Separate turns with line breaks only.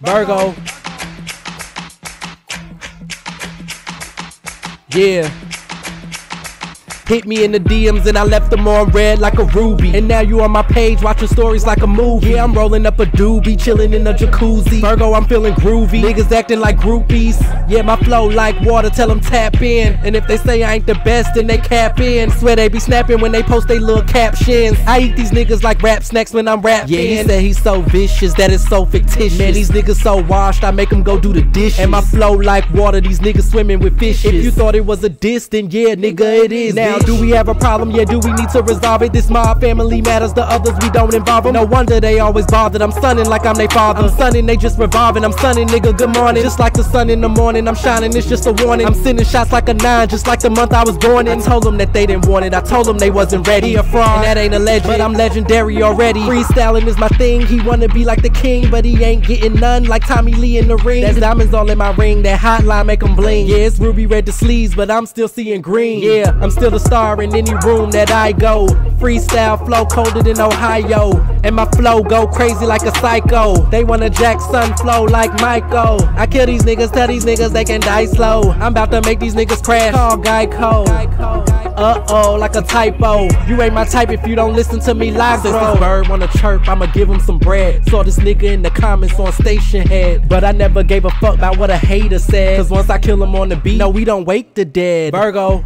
Virgo. Yeah. Hit me in the DMs and I left them on red like a ruby. And now you on my page watching stories like a movie. Yeah, I'm rolling up a doobie, chilling in a jacuzzi. Virgo, I'm feeling groovy. Niggas acting like groupies. Yeah, my flow like water, tell them tap in. And if they say I ain't the best, then they cap in. Swear they be snapping when they post they little captions. I eat these niggas like rap snacks when I'm rapping. Yeah, he said he's so vicious that it's so fictitious. Man, these niggas so washed, I make them go do the dishes. And my flow like water, these niggas swimming with fishes. If you thought it was a diss, then yeah, nigga, it is. Now, do we have a problem? Yeah, do we need to resolve it? This mob family matters, the others we don't involve them. No wonder they always bothered. I'm sunning like I'm they father. I'm sunning, they just revolving. I'm sunning, nigga, good morning. Just like the sun in the morning, I'm shining, it's just a warning. I'm sending shots like a nine, just like the month I was born in. I told them that they didn't want it, I told them they wasn't ready. A fraud, and that ain't a legend, but I'm legendary already. Freestyling is my thing, he wanna be like the king, but he ain't getting none like Tommy Lee in the ring. That's diamonds all in my ring, that hotline make 'em bling. Yeah, it's ruby red the Sleeze, but I'm still seeing green. Yeah, I'm still the star in any room that I go. Freestyle flow colder than Ohio. And my flow go crazy like a psycho. They wanna jack sun flow like Michael. I kill these niggas, tell these niggas they can die slow. I'm about to make these niggas crash. Call Geico. Uh oh, like a typo. You ain't my type if you don't listen to me live. Since this bird wanna chirp, I'ma give him some bread. Saw this nigga in the comments on Stationhead. But I never gave a fuck about what a hater said. Cause once I kill him on the beat, no, we don't wake the dead. Virgo.